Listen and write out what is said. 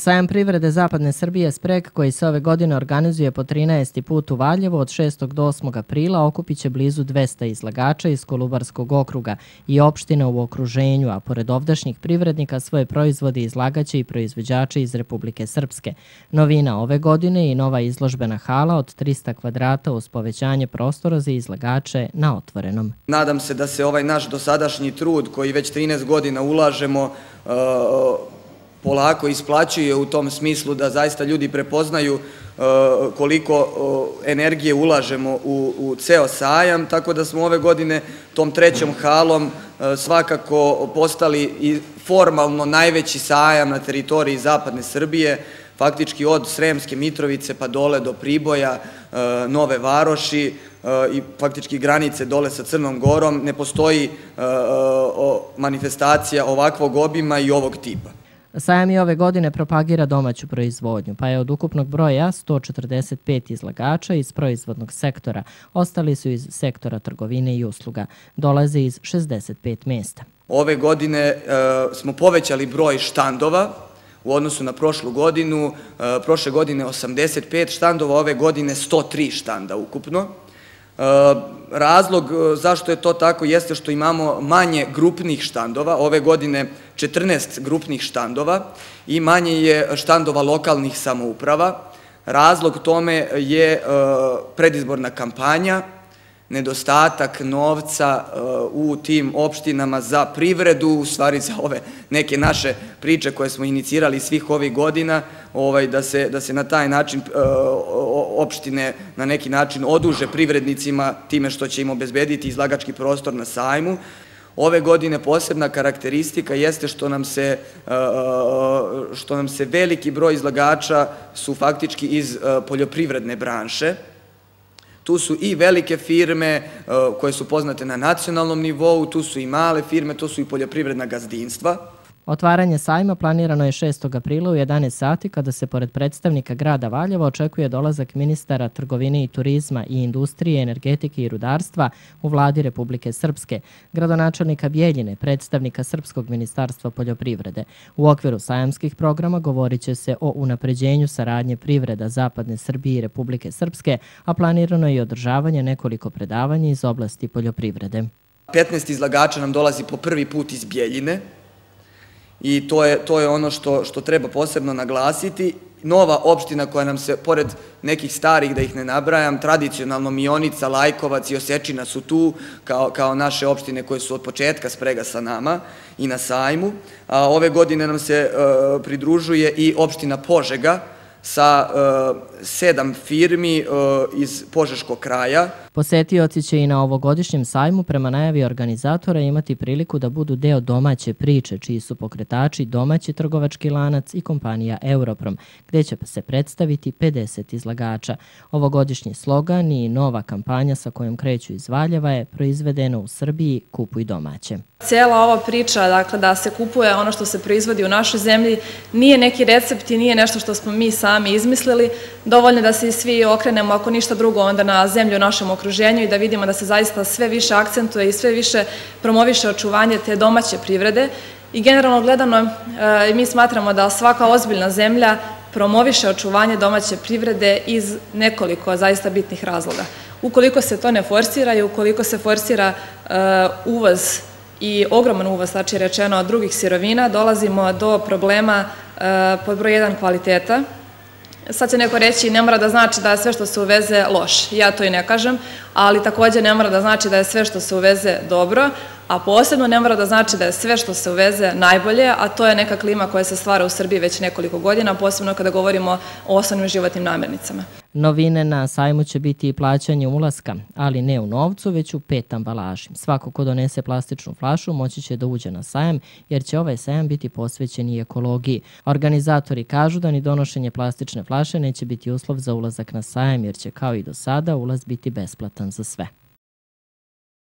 Sajam privrede Zapadne Srbije Spreg, koji se ove godine organizuje po 13. put u Valjevo od 6. do 8. aprila, okupit će blizu 200 izlagača iz Kolubarskog okruga i opština u okruženju, a pored ovdašnjih privrednika svoje proizvode izlagaće i proizvođače iz Republike Srpske. Novina ove godine i nova izložbena hala od 300 kvadrata uz povećanje prostora za izlagače na otvorenom. Nadam se da se ovaj naš dosadašnji trud koji već 13 godina ulažemo uh, polako isplaćuje u tom smislu da zaista ljudi prepoznaju e, koliko energije ulažemo u, u ceo sajam, tako da smo ove godine tom trećom halom e, svakako postali i formalno najveći sajam na teritoriji zapadne Srbije, faktički od Sremske Mitrovice pa dole do Priboja, e, Nove Varoši i faktički granice dole sa Crnom Gorom, ne postoji manifestacija ovakvog obima i ovog tipa. Sajam i ove godine propagira domaću proizvodnju, pa je od ukupnog broja 145 izlagača iz proizvodnog sektora, ostali su iz sektora trgovine i usluga. Dolaze iz 65 mesta. Ove godine e, smo povećali broj štandova u odnosu na prošlu godinu. E, prošle godine 85 štandova, ove godine 103 štanda ukupno. E, razlog e, zašto je to tako jeste što imamo manje grupnih štandova, ove godine 14 grupnih štandova i manje je štandova lokalnih samouprava. Razlog tome je e, predizborna kampanja, nedostatak novca uh, u tim opštinama za privredu, u stvari za ove neke naše priče koje smo inicirali svih ovih godina, ovaj, da, se, da se na taj način uh, opštine na neki način oduže privrednicima time što će im obezbediti izlagački prostor na sajmu. Ove godine posebna karakteristika jeste što nam se, uh, što nam se veliki broj izlagača su faktički iz poljoprivredne branše, Tu su i velike firme e, koje su poznate na nacionalnom nivou, tu su i male firme, to su i poljoprivredna gazdinstva. Otvaranje sajma planirano je 6. aprila u 11 sati kada se pored predstavnika grada Valjeva očekuje dolazak ministara trgovine i turizma i industrije, energetike i rudarstva u vladi Republike Srpske, gradonačelnika Bijeljine, predstavnika Srpskog ministarstva poljoprivrede. U okviru sajamskih programa govorit će se o unapređenju saradnje privreda Zapadne Srbije i Republike Srpske, a planirano je i održavanje nekoliko predavanja iz oblasti poljoprivrede. 15 izlagača nam dolazi po prvi put iz Bijeljine, i to je, to je ono što, što treba posebno naglasiti. Nova opština koja nam se, pored nekih starih, da ih ne nabrajam, tradicionalno Mionica, Lajkovac i Osečina su tu kao, kao naše opštine koje su od početka sprega sa nama i na sajmu. A ove godine nam se e, pridružuje i opština Požega, sa uh, sedam firmi uh, iz Požeškog kraja. Posetioci će i na ovogodišnjem sajmu prema najavi organizatora imati priliku da budu deo domaće priče, čiji su pokretači domaći trgovački lanac i kompanija Europrom, gde će se predstaviti 50 izlagača. Ovogodišnji slogan i nova kampanja sa kojom kreću iz Valjeva je proizvedeno u Srbiji Kupuj domaće. Cijela ova priča, dakle, da se kupuje ono što se proizvodi u našoj zemlji, nije neki recept i nije nešto što smo mi sami izmislili. Dovoljno da se svi okrenemo, ako ništa drugo, onda na zemlju našem okruženju i da vidimo da se zaista sve više akcentuje i sve više promoviše očuvanje te domaće privrede. I generalno gledano, e, mi smatramo da svaka ozbiljna zemlja promoviše očuvanje domaće privrede iz nekoliko zaista bitnih razloga. Ukoliko se to ne forsira i ukoliko se forsira e, uvoz i ogroman uvoz, znači rečeno, drugih sirovina, dolazimo do problema e, pod broj jedan kvaliteta. Sad će neko reći, ne mora da znači da je sve što se uveze loš. Ja to i ne kažem, ali takođe ne mora da znači da je sve što se uveze dobro, a posebno ne mora da znači da je sve što se uveze najbolje, a to je neka klima koja se stvara u Srbiji već nekoliko godina, posebno kada govorimo o osnovnim životnim namirnicama. Novine na sajmu će biti i plaćanje ulaska, ali ne u novcu, već u pet ambalaži. Svako ko donese plastičnu flašu moći će da uđe na sajam, jer će ovaj sajam biti posvećen i ekologiji. Organizatori kažu da ni donošenje plastične flaše neće biti uslov za ulazak na sajam, jer će kao i do sada ulaz biti besplatan za sve.